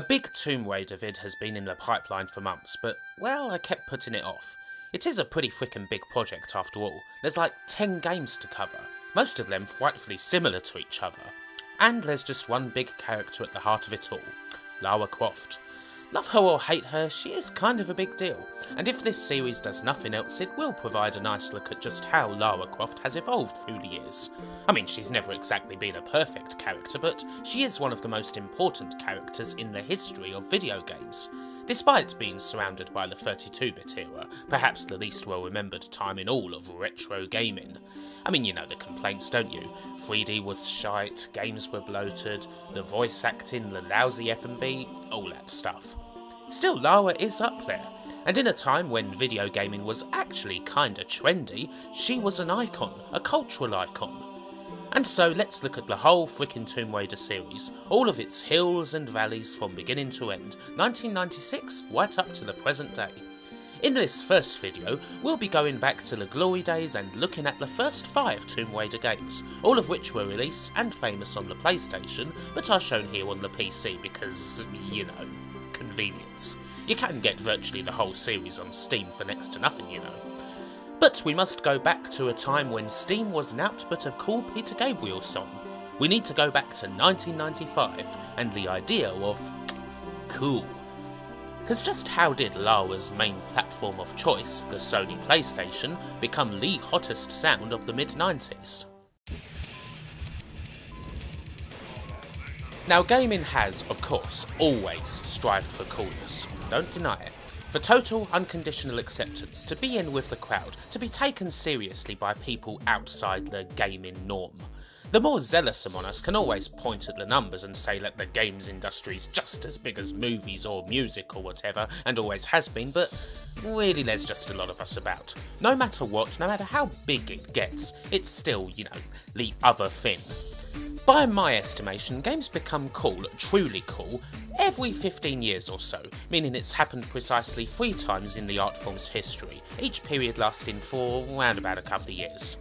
A big Tomb Raider vid has been in the pipeline for months, but, well, I kept putting it off. It is a pretty frickin' big project after all. There's like 10 games to cover, most of them frightfully similar to each other. And there's just one big character at the heart of it all Lara Croft. Love her or hate her, she is kind of a big deal, and if this series does nothing else, it will provide a nice look at just how Lara Croft has evolved through the years. I mean, she's never exactly been a perfect character, but she is one of the most important characters in the history of video games. Despite being surrounded by the 32-bit era, perhaps the least well-remembered time in all of retro gaming. I mean, you know the complaints, don't you? 3D was shite, games were bloated, the voice acting, the lousy FMV, all that stuff. Still, Lara is up there, and in a time when video gaming was actually kinda trendy, she was an icon, a cultural icon. And so let's look at the whole frickin' Tomb Raider series, all of its hills and valleys from beginning to end, 1996 right up to the present day. In this first video, we'll be going back to the glory days and looking at the first five Tomb Raider games, all of which were released and famous on the PlayStation, but are shown here on the PC because, you know, convenience. You can get virtually the whole series on Steam for next to nothing, you know. But we must go back to a time when Steam was naught but a cool Peter Gabriel song. We need to go back to 1995 and the idea of cool. Because just how did Lara's main platform of choice, the Sony PlayStation, become the hottest sound of the mid 90s? Now, gaming has, of course, always strived for coolness. Don't deny it for total unconditional acceptance, to be in with the crowd, to be taken seriously by people outside the gaming norm. The more zealous among us can always point at the numbers and say that the games industry's just as big as movies or music or whatever, and always has been, but really there's just a lot of us about. No matter what, no matter how big it gets, it's still, you know, the other thing. By my estimation, games become cool, truly cool, every 15 years or so, meaning it's happened precisely three times in the art form's history, each period lasting for around about a couple of years.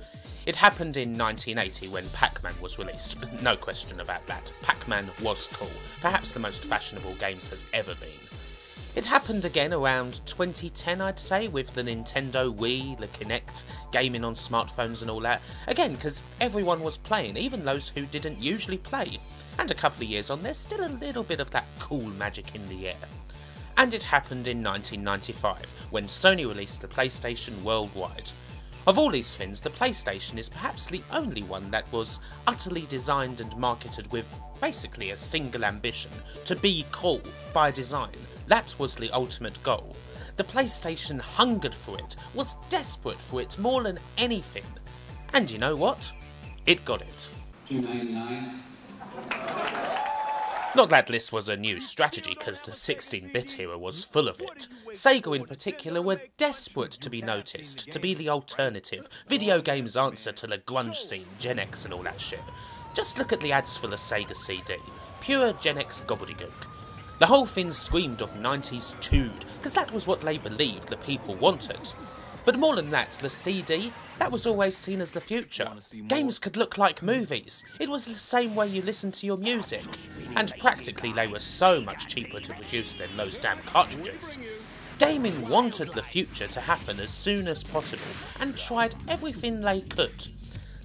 It happened in 1980 when Pac-Man was released, no question about that. Pac-Man was cool, perhaps the most fashionable games has ever been. It happened again around 2010, I'd say, with the Nintendo Wii, the Kinect, gaming on smartphones and all that. Again, because everyone was playing, even those who didn't usually play. And a couple of years on, there's still a little bit of that cool magic in the air. And it happened in 1995, when Sony released the PlayStation worldwide. Of all these things, the PlayStation is perhaps the only one that was utterly designed and marketed with basically a single ambition to be cool by design that was the ultimate goal. The PlayStation hungered for it, was desperate for it more than anything. And you know what? It got it. 299 not that this was a new strategy, because the 16-bit era was full of it. Sega in particular were desperate to be noticed, to be the alternative, video games' answer to the grunge scene, Gen X and all that shit. Just look at the ads for the Sega CD. Pure Gen X gobbledygook. The whole thing screamed of 90s tude, because that was what they believed the people wanted. But more than that, the CD, that was always seen as the future. Games could look like movies. It was the same way you listened to your music. And practically they were so much cheaper to produce than those damn cartridges. Gaming wanted the future to happen as soon as possible, and tried everything they could.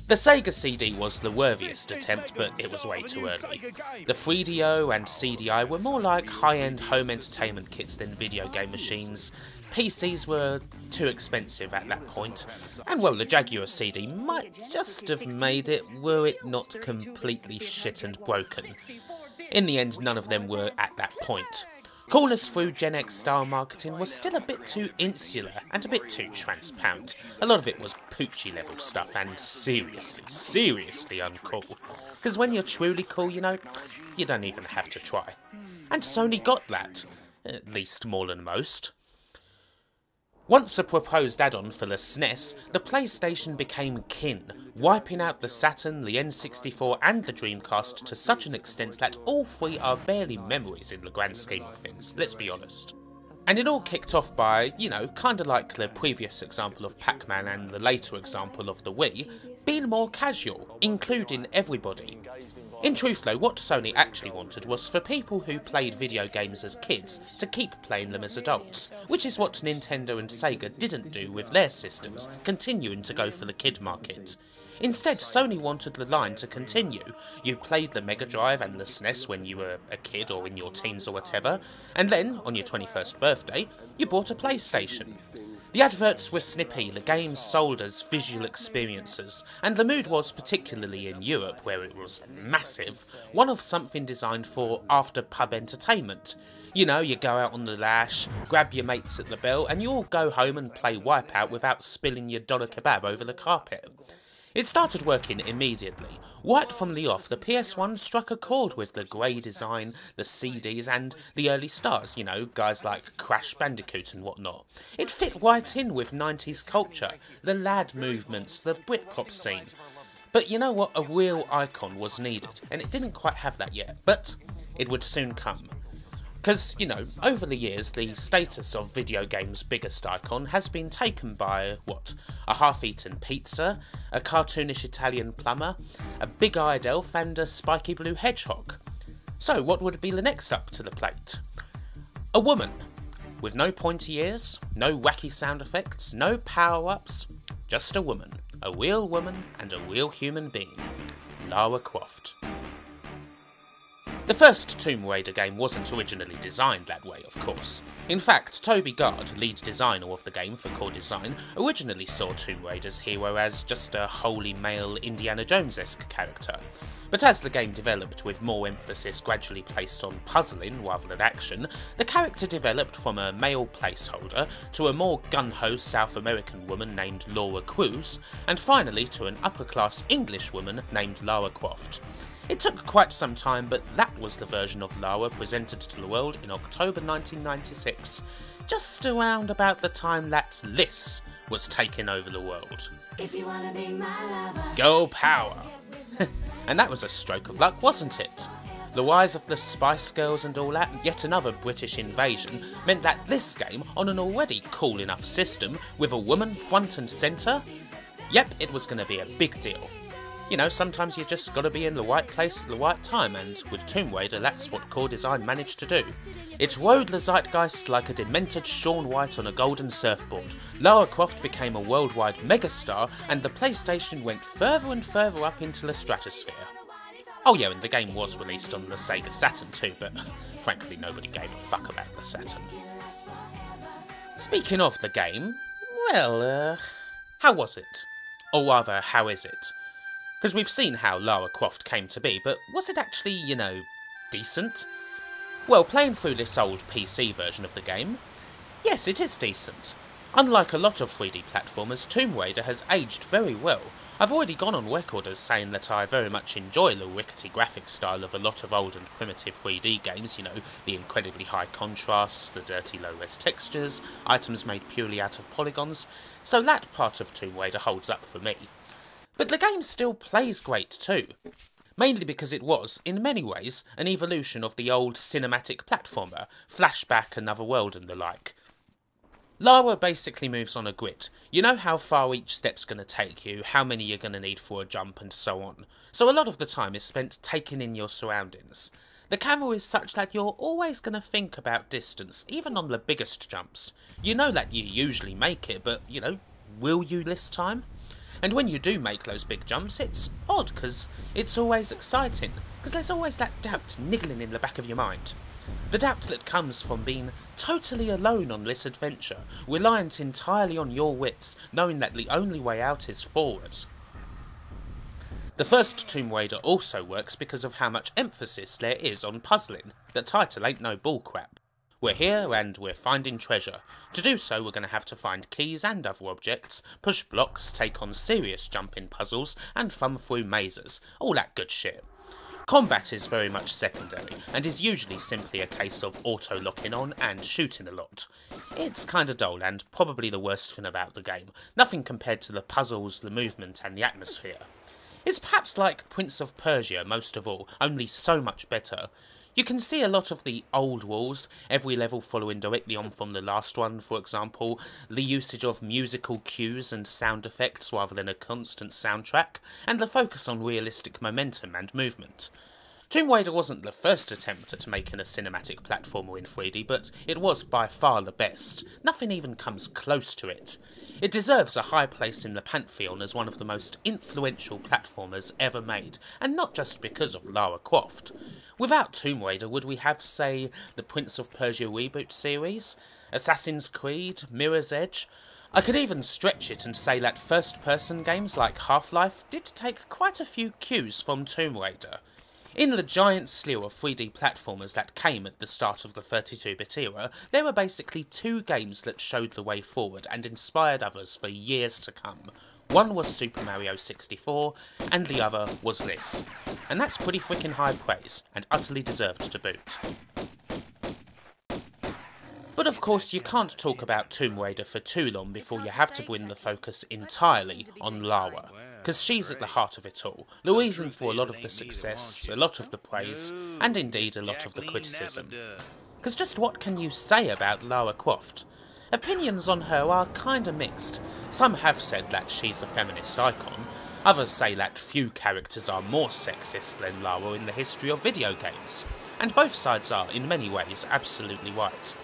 The Sega CD was the worthiest attempt, but it was way too early. The 3DO and CDI were more like high-end home entertainment kits than video game machines. PCs were too expensive at that point, and well, the Jaguar CD might just have made it were it not completely shit and broken. In the end, none of them were at that point. Coolness through Gen X style marketing was still a bit too insular and a bit too transparent. A lot of it was Poochie level stuff and seriously, seriously uncool. Because when you're truly cool, you know, you don't even have to try. And Sony got that. At least more than most. Once a proposed add-on for the SNES, the PlayStation became kin, wiping out the Saturn, the N64 and the Dreamcast to such an extent that all three are barely memories in the grand scheme of things, let's be honest. And it all kicked off by, you know, kinda like the previous example of Pac Man and the later example of the Wii, being more casual, including everybody. In truth though, what Sony actually wanted was for people who played video games as kids to keep playing them as adults, which is what Nintendo and Sega didn't do with their systems, continuing to go for the kid market. Instead, Sony wanted the line to continue. You played the Mega Drive and the SNES when you were a kid or in your teens or whatever, and then, on your 21st birthday, you bought a PlayStation. The adverts were snippy, the games sold as visual experiences, and the mood was, particularly in Europe where it was massive, one of something designed for after pub entertainment. You know, you go out on the lash, grab your mates at the bell, and you all go home and play Wipeout without spilling your doner kebab over the carpet. It started working immediately. Right from the off, the PS1 struck a chord with the grey design, the CDs, and the early stars, you know, guys like Crash Bandicoot and whatnot. It fit right in with 90s culture, the lad movements, the Britpop scene. But you know what? A real icon was needed, and it didn't quite have that yet, but it would soon come. Because, you know, over the years, the status of video games' biggest icon has been taken by, what, a half eaten pizza, a cartoonish Italian plumber, a big eyed elf, and a spiky blue hedgehog. So, what would be the next up to the plate? A woman. With no pointy ears, no wacky sound effects, no power ups, just a woman. A real woman and a real human being. Lara Croft. The first Tomb Raider game wasn't originally designed that way, of course. In fact, Toby Gard, lead designer of the game for core design, originally saw Tomb Raider's hero as just a wholly male Indiana Jones-esque character. But as the game developed with more emphasis gradually placed on puzzling rather than action, the character developed from a male placeholder to a more gun-ho South American woman named Laura Cruz, and finally to an upper-class English woman named Lara Croft. It took quite some time, but that was the version of Lara presented to the world in October 1996, just around about the time that this was taking over the world. Girl power! and that was a stroke of luck, wasn't it? The rise of the Spice Girls and all that, yet another British invasion, meant that this game, on an already cool enough system, with a woman front and centre, yep, it was going to be a big deal you know, sometimes you just gotta be in the right place at the right time, and with Tomb Raider, that's what core design managed to do. It rode the zeitgeist like a demented Shaun White on a golden surfboard. Lara Croft became a worldwide megastar, and the PlayStation went further and further up into the stratosphere. Oh yeah, and the game was released on the Sega Saturn too, but frankly nobody gave a fuck about the Saturn. Speaking of the game, well, uh, how was it? Or rather, how is it? Because we've seen how Lara Croft came to be, but was it actually, you know, decent? Well, playing through this old PC version of the game, yes, it is decent. Unlike a lot of 3D platformers, Tomb Raider has aged very well. I've already gone on record as saying that I very much enjoy the rickety graphic style of a lot of old and primitive 3D games, you know, the incredibly high contrasts, the dirty low-res textures, items made purely out of polygons, so that part of Tomb Raider holds up for me. But the game still plays great too. Mainly because it was, in many ways, an evolution of the old cinematic platformer, Flashback, Another World and the like. Lara basically moves on a grid. You know how far each step's going to take you, how many you're going to need for a jump, and so on. So a lot of the time is spent taking in your surroundings. The camera is such that you're always going to think about distance, even on the biggest jumps. You know that you usually make it, but, you know, will you this time? And when you do make those big jumps, it's odd because it's always exciting, because there's always that doubt niggling in the back of your mind. The doubt that comes from being totally alone on this adventure, reliant entirely on your wits, knowing that the only way out is forward. The first Tomb Raider also works because of how much emphasis there is on puzzling. The title ain't no bullcrap. We're here and we're finding treasure. To do so, we're going to have to find keys and other objects, push blocks, take on serious jumping puzzles, and thumb through mazes. All that good shit. Combat is very much secondary, and is usually simply a case of auto-locking on and shooting a lot. It's kinda dull, and probably the worst thing about the game, nothing compared to the puzzles, the movement, and the atmosphere. It's perhaps like Prince of Persia most of all, only so much better. You can see a lot of the old walls, every level following directly on from the last one, for example, the usage of musical cues and sound effects rather than a constant soundtrack, and the focus on realistic momentum and movement. Tomb Raider wasn't the first attempt at making a cinematic platformer in 3D, but it was by far the best. Nothing even comes close to it. It deserves a high place in the pantheon as one of the most influential platformers ever made, and not just because of Lara Croft. Without Tomb Raider, would we have, say, the Prince of Persia reboot series? Assassin's Creed? Mirror's Edge? I could even stretch it and say that first person games like Half Life did take quite a few cues from Tomb Raider. In the giant slew of 3D platformers that came at the start of the 32-bit era, there were basically two games that showed the way forward and inspired others for years to come. One was Super Mario 64, and the other was this. And that's pretty freaking high praise, and utterly deserved to boot. But of course, you can't talk about Tomb Raider for too long before you have to bring the focus entirely on Lara because she's at the heart of it all, Louise reason for a lot of the success, a lot of the praise, and indeed a lot of the criticism. Because just what can you say about Lara Croft? Opinions on her are kinda mixed. Some have said that she's a feminist icon, others say that few characters are more sexist than Lara in the history of video games, and both sides are, in many ways, absolutely right.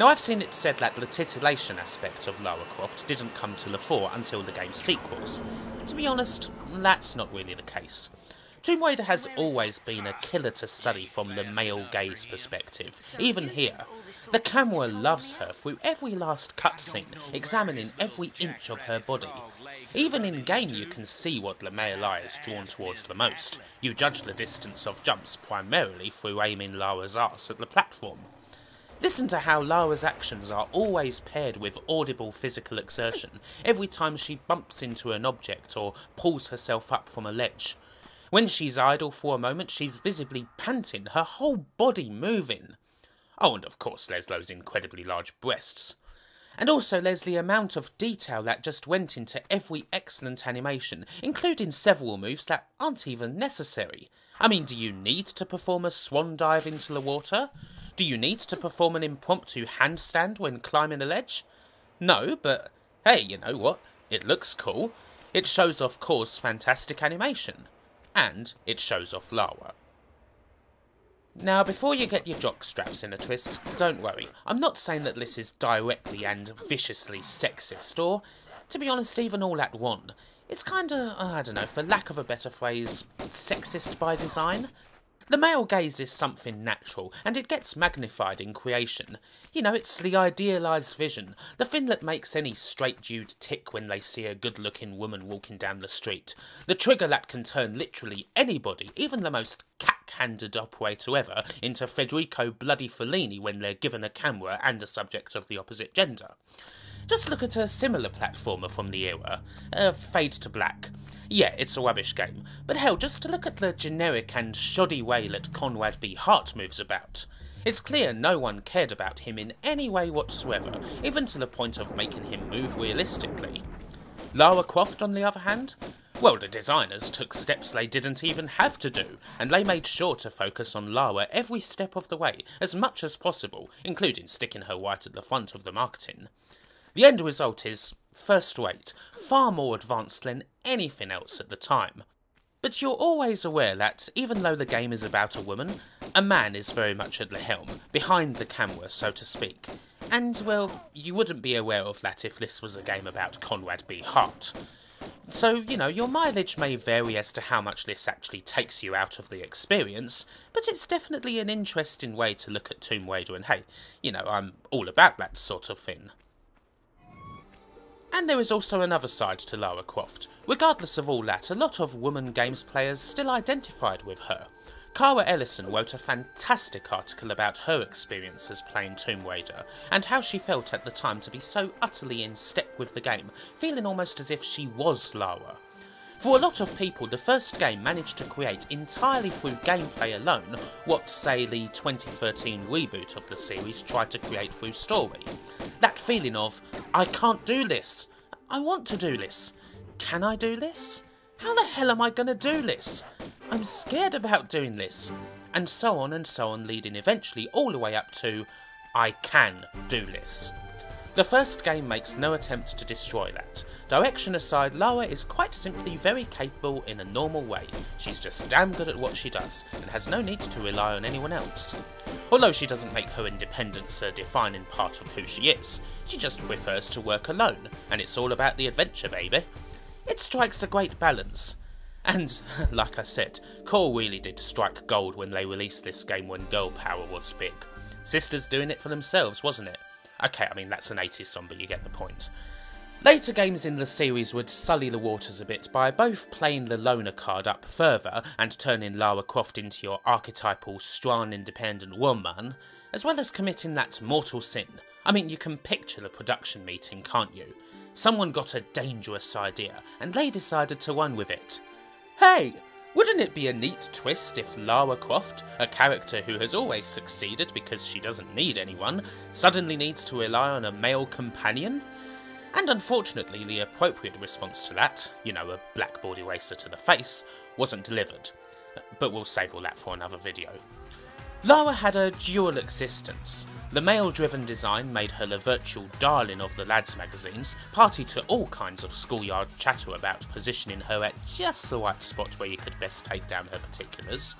Now, I've seen it said that the titillation aspect of Lara Croft didn't come to the fore until the game's sequels. To be honest, that's not really the case. Tomb Raider has always been a killer to study from the male gaze perspective, even here. The camera loves her through every last cutscene, examining every inch of her body. Even in game you can see what the male eye is drawn towards the most. You judge the distance of jumps primarily through aiming Lara's ass at the platform. Listen to how Lara's actions are always paired with audible physical exertion every time she bumps into an object or pulls herself up from a ledge. When she's idle for a moment, she's visibly panting, her whole body moving. Oh, and of course, there's incredibly large breasts. And also, there's the amount of detail that just went into every excellent animation, including several moves that aren't even necessary. I mean, do you need to perform a swan dive into the water? Do you need to perform an impromptu handstand when climbing a ledge? No, but hey, you know what? It looks cool. It shows off Core's fantastic animation. And it shows off Lara. Now, before you get your jock straps in a twist, don't worry. I'm not saying that this is directly and viciously sexist, or, to be honest, even all at one. It's kinda, I don't know, for lack of a better phrase, sexist by design. The male gaze is something natural, and it gets magnified in creation. You know, it's the idealised vision, the thing that makes any straight dude tick when they see a good looking woman walking down the street, the trigger that can turn literally anybody, even the most cack handed operator ever, into Federico Bloody Fellini when they're given a camera and a subject of the opposite gender. Just look at a similar platformer from the era, uh, Fade to Black. Yeah, it's a rubbish game, but hell, just to look at the generic and shoddy way that Conrad B. Hart moves about. It's clear no one cared about him in any way whatsoever, even to the point of making him move realistically. Lara Croft, on the other hand? Well, the designers took steps they didn't even have to do, and they made sure to focus on Lara every step of the way, as much as possible, including sticking her right at the front of the marketing. The end result is first rate, far more advanced than anything else at the time. But you're always aware that, even though the game is about a woman, a man is very much at the helm, behind the camera, so to speak. And, well, you wouldn't be aware of that if this was a game about Conrad B. Hart. So, you know, your mileage may vary as to how much this actually takes you out of the experience, but it's definitely an interesting way to look at Tomb Raider, and hey, you know, I'm all about that sort of thing. And there is also another side to Lara Croft. Regardless of all that, a lot of woman games players still identified with her. Cara Ellison wrote a fantastic article about her experiences playing Tomb Raider, and how she felt at the time to be so utterly in step with the game, feeling almost as if she was Lara. For a lot of people, the first game managed to create entirely through gameplay alone what, say, the 2013 reboot of the series tried to create through story. That feeling of, I can't do this, I want to do this, can I do this? How the hell am I going to do this? I'm scared about doing this. and so on and so on, leading eventually all the way up to I can do this. The first game makes no attempt to destroy that. Direction aside, Lara is quite simply very capable in a normal way. She's just damn good at what she does, and has no need to rely on anyone else. Although she doesn't make her independence a defining part of who she is, she just prefers to work alone, and it's all about the adventure, baby. It strikes a great balance. And, like I said, Core really did strike gold when they released this game when girl power was big. Sisters doing it for themselves, wasn't it? Okay, I mean, that's an 80s song, but you get the point. Later games in the series would sully the waters a bit by both playing the loner card up further and turning Lara Croft into your archetypal strong independent woman, as well as committing that mortal sin. I mean, you can picture the production meeting, can't you? Someone got a dangerous idea, and they decided to run with it. Hey, wouldn't it be a neat twist if Lara Croft, a character who has always succeeded because she doesn't need anyone, suddenly needs to rely on a male companion? And unfortunately, the appropriate response to that, you know, a blackboard eraser to the face, wasn't delivered. But we'll save all that for another video. Lara had a dual existence. The male-driven design made her the virtual darling of the lads' magazines, party to all kinds of schoolyard chatter about positioning her at just the right spot where you could best take down her particulars.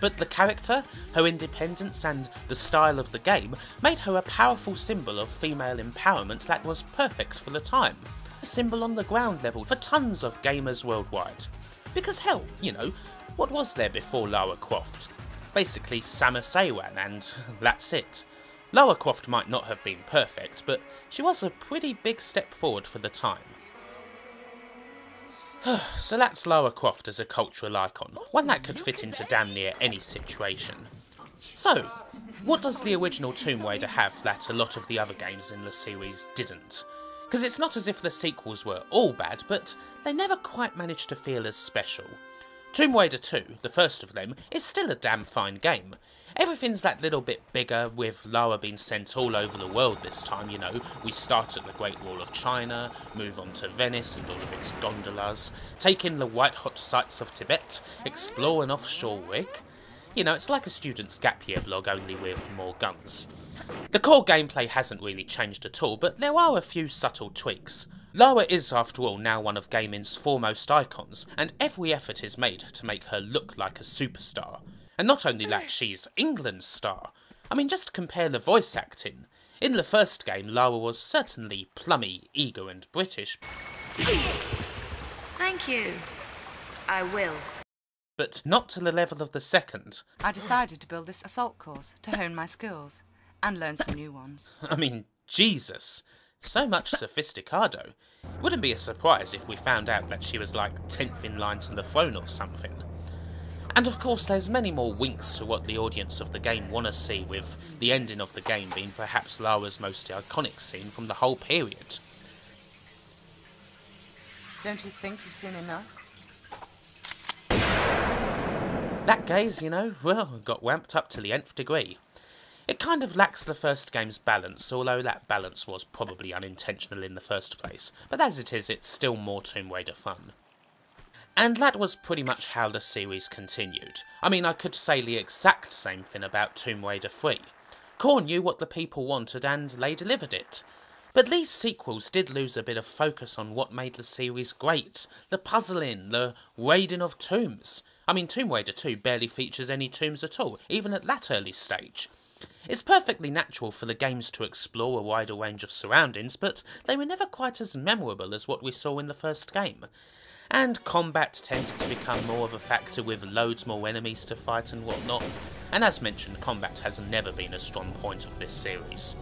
But the character, her independence, and the style of the game made her a powerful symbol of female empowerment that was perfect for the time. A symbol on the ground level for tons of gamers worldwide. Because hell, you know, what was there before Lara Croft? Basically Samus Aran, and that's it. Lara Croft might not have been perfect, but she was a pretty big step forward for the time. so that's Lara Croft as a cultural icon, one that could fit into damn near any situation. So, what does the original Tomb Raider have that a lot of the other games in the series didn't? Because it's not as if the sequels were all bad, but they never quite managed to feel as special. Tomb Raider 2, the first of them, is still a damn fine game. Everything's that little bit bigger, with Lara being sent all over the world this time, you know. We start at the Great Wall of China, move on to Venice and all of its gondolas, take in the white-hot sights of Tibet, explore an offshore rig. You know, it's like a student's gap year blog, only with more guns. The core gameplay hasn't really changed at all, but there are a few subtle tweaks. Lara is, after all, now one of gaming's foremost icons, and every effort is made to make her look like a superstar. And not only that, she's England's star. I mean, just compare the voice acting. In the first game, Lara was certainly plummy, eager, and British. Thank you. I will. But not to the level of the second. I decided to build this assault course to hone my skills and learn some new ones. I mean, Jesus. So much sophisticado. Wouldn't be a surprise if we found out that she was like 10th in line to the throne or something. And of course there's many more winks to what the audience of the game want to see, with the ending of the game being perhaps Lara's most iconic scene from the whole period. Don't you think you've seen enough? That gaze, you know, well, got wamped up to the nth degree. It kind of lacks the first game's balance, although that balance was probably unintentional in the first place, but as it is, it's still more Tomb Raider fun. And that was pretty much how the series continued. I mean, I could say the exact same thing about Tomb Raider 3. Core knew what the people wanted and they delivered it. But these sequels did lose a bit of focus on what made the series great. The puzzling, the raiding of tombs. I mean, Tomb Raider 2 barely features any tombs at all, even at that early stage. It's perfectly natural for the games to explore a wider range of surroundings, but they were never quite as memorable as what we saw in the first game. And combat tended to become more of a factor with loads more enemies to fight and whatnot, and as mentioned, combat has never been a strong point of this series.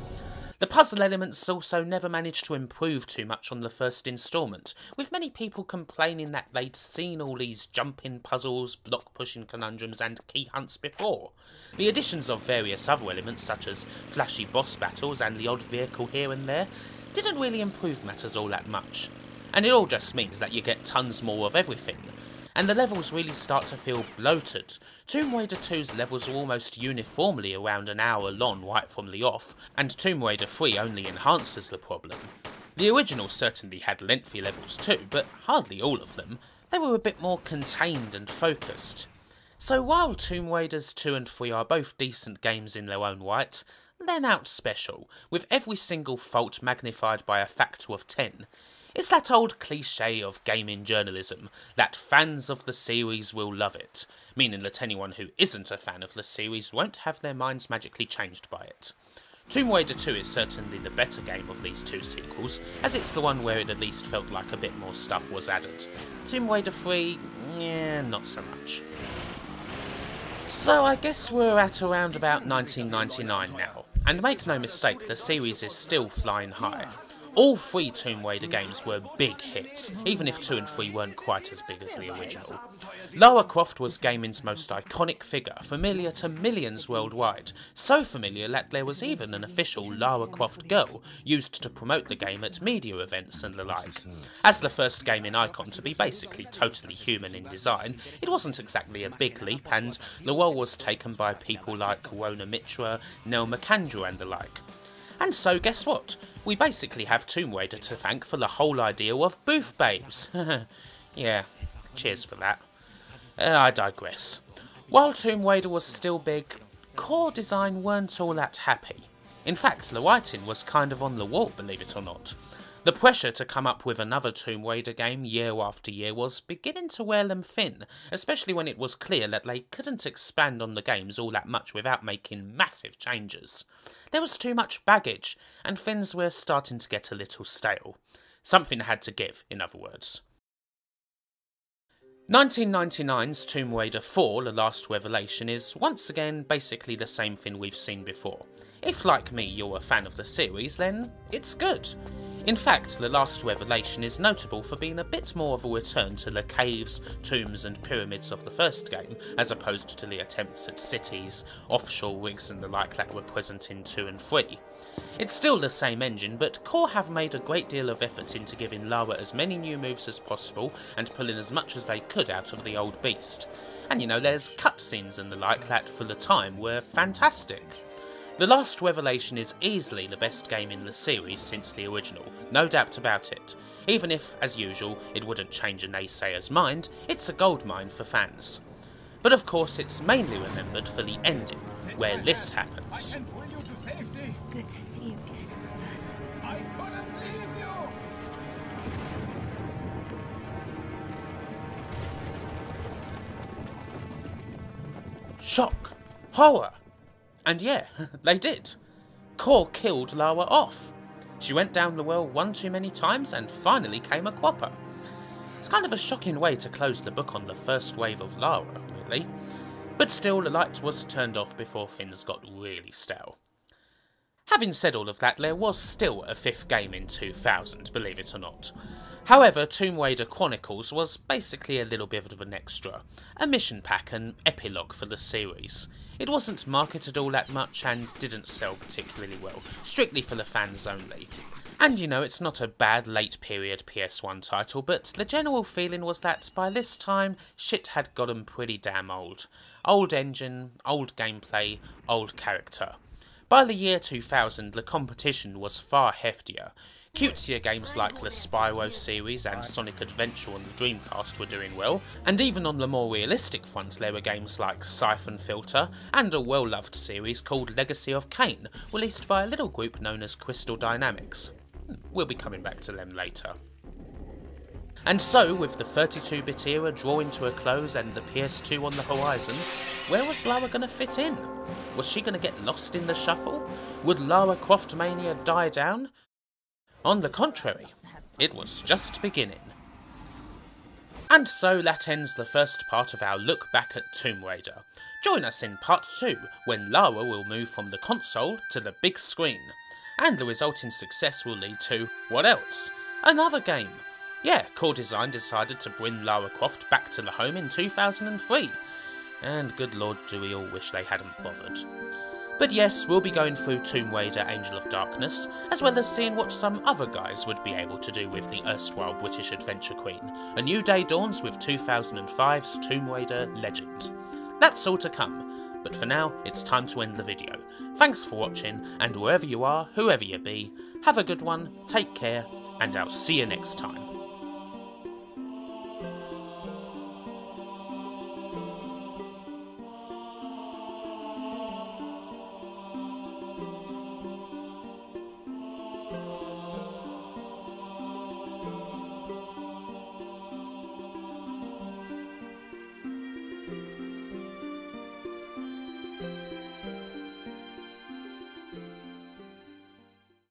The puzzle elements also never managed to improve too much on the first instalment, with many people complaining that they'd seen all these jumping puzzles, block pushing conundrums, and key hunts before. The additions of various other elements, such as flashy boss battles and the odd vehicle here and there, didn't really improve matters all that much. And it all just means that you get tons more of everything, and the levels really start to feel bloated. Tomb Raider 2's levels are almost uniformly around an hour long right from the off, and Tomb Raider 3 only enhances the problem. The original certainly had lengthy levels too, but hardly all of them. They were a bit more contained and focused. So while Tomb Raiders 2 and 3 are both decent games in their own right, they're not special, with every single fault magnified by a factor of 10. It's that old cliche of gaming journalism that fans of the series will love it, meaning that anyone who isn't a fan of the series won't have their minds magically changed by it. Tomb Raider 2 is certainly the better game of these two sequels, as it's the one where it at least felt like a bit more stuff was added. Tomb Raider 3, yeah, not so much. So I guess we're at around about 1999 now, and make no mistake, the series is still flying high. All three Tomb Raider games were big hits, even if 2 and 3 weren't quite as big as the original. Lara Croft was gaming's most iconic figure, familiar to millions worldwide, so familiar that there was even an official Lara Croft girl used to promote the game at media events and the like. As the first gaming icon to be basically totally human in design, it wasn't exactly a big leap, and the role was taken by people like Rhona Mitra, Nell McAndrew and the like. And so, guess what? We basically have Tomb Raider to thank for the whole idea of booth babes. yeah, cheers for that. Uh, I digress. While Tomb Raider was still big, core design weren't all that happy. In fact, the writing was kind of on the wall, believe it or not. The pressure to come up with another Tomb Raider game year after year was beginning to wear them thin, especially when it was clear that they couldn't expand on the games all that much without making massive changes. There was too much baggage, and things were starting to get a little stale. Something had to give, in other words. 1999's Tomb Raider 4, The Last Revelation, is once again basically the same thing we've seen before. If, like me, you're a fan of the series, then it's good. In fact, The Last Revelation is notable for being a bit more of a return to the caves, tombs and pyramids of the first game, as opposed to the attempts at cities, offshore rigs and the like that were present in 2 and 3. It's still the same engine, but Core have made a great deal of effort into giving Lara as many new moves as possible and pulling as much as they could out of the old beast. And you know, there's cutscenes and the like that for the time were fantastic. The Last Revelation is easily the best game in the series since the original, no doubt about it. Even if, as usual, it wouldn't change a naysayer's mind, it's a goldmine for fans. But of course, it's mainly remembered for the ending, where this happens. Good to see you again. I couldn't leave you! Shock! Horror! And yeah, they did. Core killed Lara off. She went down the well one too many times and finally came a quapper. It's kind of a shocking way to close the book on the first wave of Lara, really. But still, the light was turned off before things got really stale. Having said all of that, there was still a fifth game in 2000, believe it or not. However, Tomb Raider Chronicles was basically a little bit of an extra, a mission pack, an epilogue for the series. It wasn't marketed all that much and didn't sell particularly well, strictly for the fans only. And you know, it's not a bad late period PS1 title, but the general feeling was that by this time, shit had gotten pretty damn old. Old engine, old gameplay, old character. By the year 2000, the competition was far heftier. Cutesier games like the Spyro series and Sonic Adventure on the Dreamcast were doing well, and even on the more realistic front there were games like Siphon Filter and a well-loved series called Legacy of Kain, released by a little group known as Crystal Dynamics. Hmm, we'll be coming back to them later. And so, with the 32-bit era drawing to a close and the PS2 on the horizon, where was Lara going to fit in? Was she going to get lost in the shuffle? Would Lara Croft mania die down? On the contrary, it was just beginning. And so that ends the first part of our look back at Tomb Raider. Join us in part 2, when Lara will move from the console to the big screen. And the resulting success will lead to, what else? Another game. Yeah, Core Design decided to bring Lara Croft back to the home in 2003. And good lord do we all wish they hadn't bothered. But yes, we'll be going through Tomb Raider Angel of Darkness, as well as seeing what some other guys would be able to do with the erstwhile British Adventure Queen. A new day dawns with 2005's Tomb Raider Legend. That's all to come, but for now, it's time to end the video. Thanks for watching, and wherever you are, whoever you be, have a good one, take care, and I'll see you next time.